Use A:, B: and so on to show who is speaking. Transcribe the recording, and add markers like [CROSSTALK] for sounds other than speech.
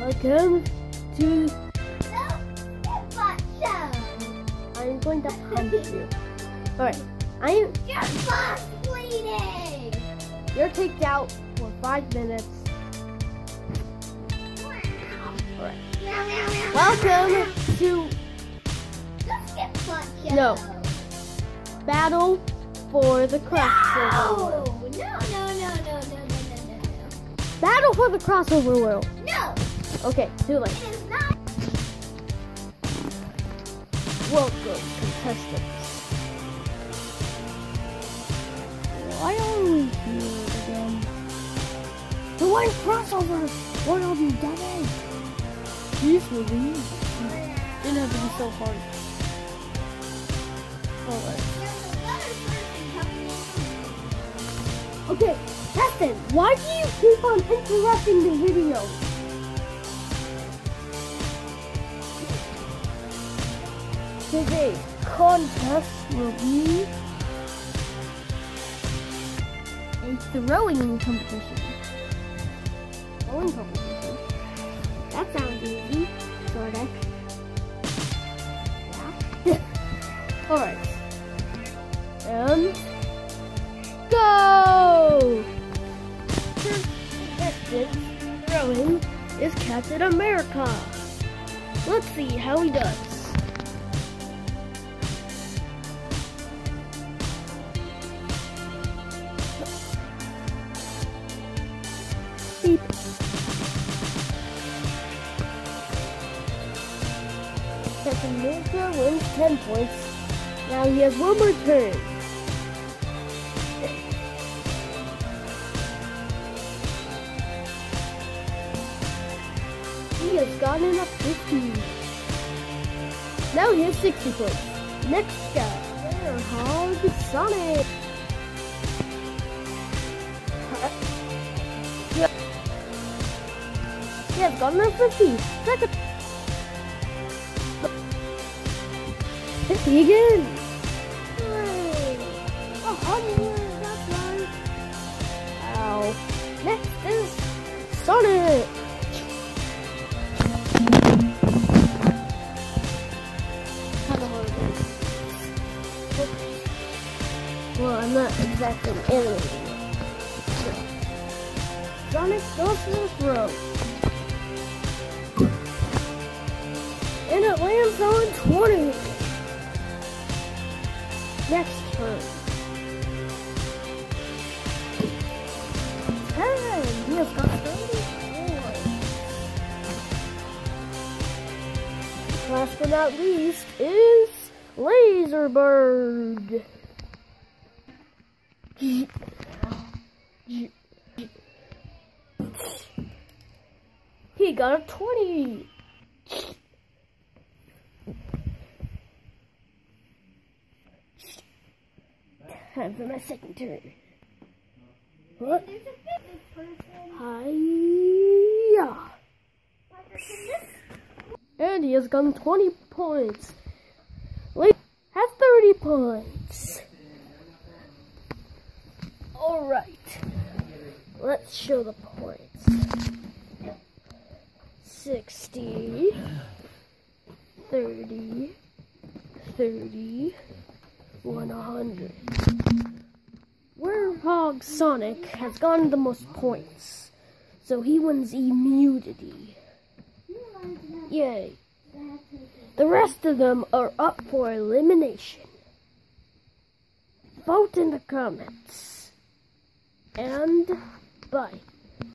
A: Welcome to. I'm going to punch you. Alright, I am.
B: Your butt's bleeding.
A: You're kicked out for five minutes. Alright. Welcome to. No. Battle for the crossover
B: No.
A: world.
B: No, no, no, no, no, no, no,
A: Battle for the crossover world. Okay, do.
B: It.
A: Welcome, contestants. Why are we here again? The white crossover! What are you doing? Jeez Louise. Didn't have to be so hard. Alright. Okay, Testin, why do you keep on interrupting the video? Today's contest will be a throwing competition. Throwing competition. That sounds easy, sorta. Yeah. [LAUGHS] Alright. And um, go! First contestant throwing is Captain America. Let's see how he does. Beep. Captain America wins 10 points. Now he has one more turn. He has gotten up 50. Now he has 60 points. Next guy, Hog Sonic. He has gotten up 50. Second. 50 again. A hundred, that's right. Ow. Next is Sonic. Kind of hard. Well, I'm not exactly animating it. Sonic goes for the throw. And it lands on 20. Next turn. 10. He has got 34. Last but not least is Laserbird. Got a 20. Time for my second turn. What? Hiya. And he has gotten 20 points. Wait, has 30 points. Alright. Let's show the points. 60, 30, 30, 100. Werehog Sonic has gotten the most points, so he wins immunity. Yay. The rest of them are up for elimination. Vote in the comments. And bye.